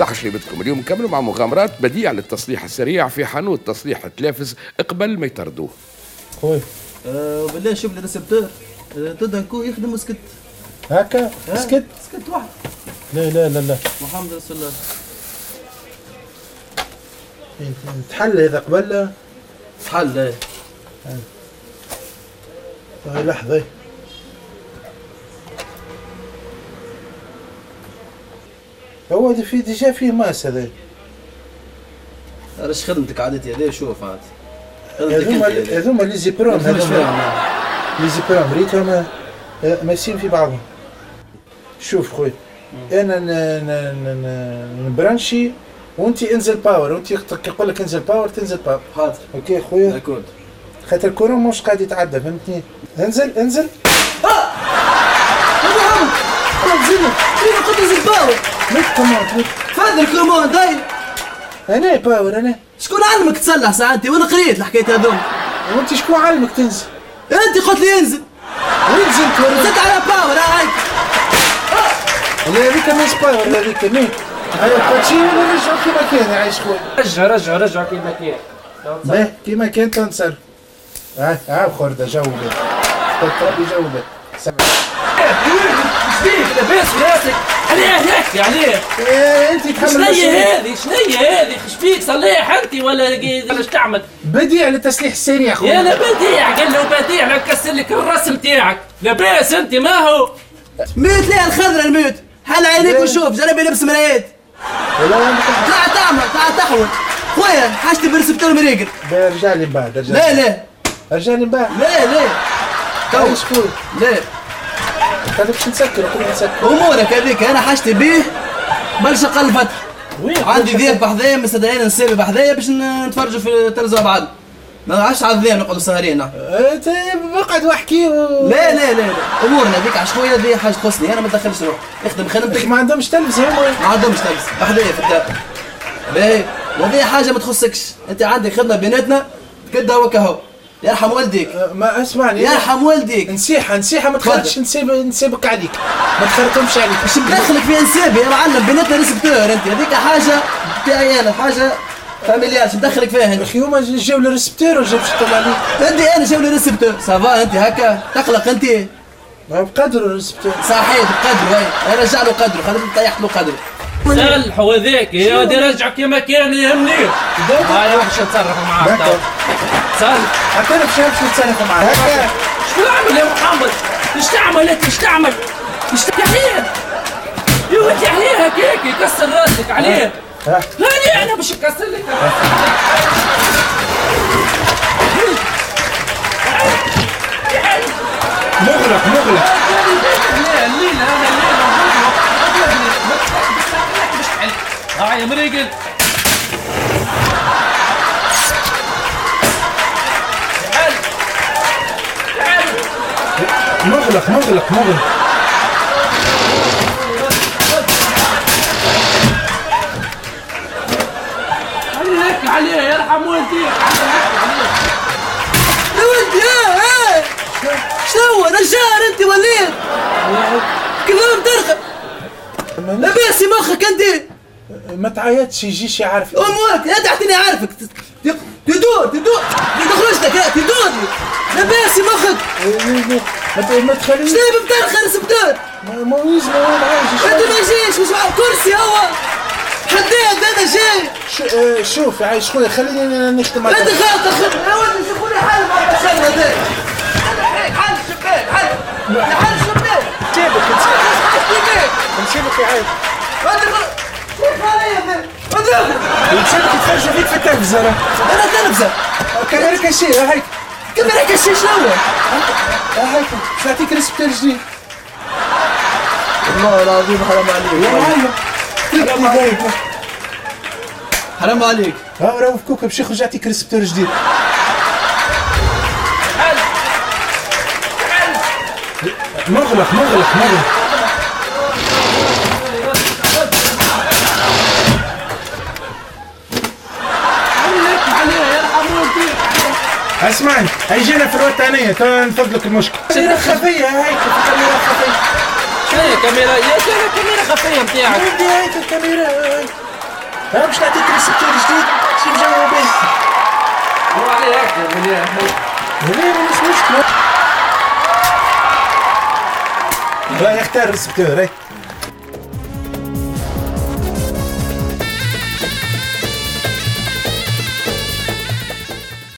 صح شريبتكم اليوم نكملوا مع مغامرات بديع للتصليح السريع في حانوت تصليح التلافز قبل ما يطردوه. خويا آه بالله شوف لي ريسبتور. آه تدنكو يخدم وسكت هكا؟ سكت؟ سكت واحد. لا لا لا لا. محمد رسول الله تحل هذا قبل. حل إيه. هاي هو في ديجا فيه ماس هذا إيش خدمتك عادتي هذا شوف عاد. هذوما. هذوما لي زيبروم مش هذوما. لي زيبروم ريتهم آه، ماشيين في بعضهم. شوف خويا أنا نبرانشي وانت انزل باور وانت يقول لك انزل باور تنزل باور حاضر أوكي خويا؟ داكورد خاطر الكورون مش قاعد يتعدى فهمتني؟ انزل انزل. انزل كيف قلت نزل باور ميت كوموند فهد الكوموند هاي أنا باور أنا شكون علمك تصلح ساعتي وأنا قريت الحكاية هذوم وانت شكون علمك تنزل انت قلت لي انزل وين نزلت نزلت على باور هاي لا هذيك ماس باور هذيك مي هاي الباتشي ولا رجعوا كيما كان عايش خويا رجع رجع رجع كيما كان باهي كيما كان تنصر ها ها خردة جولة قلت ربي جولة شبيك لاباس راسك عليه هيك عليه إيه، أنت تحمل شنية. هذه؟ شنية هذه؟ شبيك صليح أنت ولا إيش تعمل؟ بديع للتسليح السريع يا خويا لا بديع قال له بديع لا كسر لك الراس نتاعك لاباس أنت ما هو؟ ميت ليه الخضرة الميت؟ حل عينيك ليه؟ وشوف جربي لبس مرايات. طلع تعمل طلع تحول خويا حاجتي برسبتور مريقل ارجع لي من بعد ارجع لا لا. ارجع لي من بعد. لا لا. عايش خويا لا. هذا باش نسكر نسكر أمورك هذيك أنا حاجتي بيه بلش أقل فتح. عندي ذيب بحذايا مستدعين نسيبي بحذايا باش نتفرجوا في التلفزيون بعض ما عادش على الذيب نقعدوا سهرين. انت اقعد وأحكي و... لا لا لا أمورنا هذيك عش خويا ذي حاجة تخصني. أنا ما ندخلش روح اخدم خدمتك. ما عندهمش تلفزة هما ما عندهمش تلبس بحذايا في الدار. باهي. وهذه حاجة ما تخصكش. أنت عندك خدمة بيناتنا كدها وكهو يرحم والديك. ما اسمعني. يرحم والديك. نسيحة نسيحة ما. تخليش نسيب نسيبك عليك. ما تخرطهمش عليك. مش مدخلك في انسابي يا معلم بيناتنا ريسبتور أنت. هذيك حاجة بتاعي أنا حاجة فاميليار. مش مدخلك فيها انت أخي هما جاو للريسبتور ولا جاوش يطلع عليك أنت أنا شاول ريسبتور سافا أنت هكا. تقلق أنت. ما بقدروا الريسبتور صحيح بقدره. هاي رجع له قدره. خلينا طيحت له قدره. سلحوا هذاك يا ودي رجع كيما كان يهمني هاي وحش نتصرف معاك هكا. تو. سل حتى أنا باش نمشي نتصرف معاه هكا شو تعمل يا محمد؟ إيش تعمل أنت إيش تعمل؟ إيش تعمل؟ يا ولدي عليه هكاك يكسر راسك عليه ها. هاني أنا باش نكسر لك مغلق مغلق لا ها يا مريقل تعال تعال مغلق مغلق. مغلق عليك عليه يرحم والديك يا ولدي ها شنو رجال أنت وليت كيف مدرخل لاباس مخك أنت. ما تعيطش يجيش يعرف امورك لا تعطيني عارفك. تدور تدور. تخرج لك لا تدور. لاباس مخك. ما ما تخليش شنو بمدرخل ريسبتور ما ما يزنى هو معاه أنت ما جيش مش معاه كرسي هو. حداد أنا جاي. آه، شوف عايش خويا خليني نخدم لا على تخاف تخاف. يا ولدي شوفوا لي حل مع البشر هذاك حل الشباك حل حل الشباك نسيبك نسيبك. نسيبك يا عايش. يتفرجوا فيك في التلفزة راه. أنا كاميرا كاشير هايك كاميرا كشي شنو جديد والله العظيم حرام عليك. حرام عليك حرام عليك. ها راه فكوك باش يخرج يعطيك récepteur جديد مغلق مغلق مغلق. اسمعني هي جينا في الوطنية تو نفض لك المشكل كاميرا خفية هاي كاميرا خفية؟ شنو كاميرا؟ يا شنو كاميرا خفية نتاعك؟ عندي هاي الكاميرا؟ ها باش نعطيك récepteur جديد؟ شي مجاوب به هو عليه هكا مليح هذا مش مشكلة. لا اختار récepteur هاي.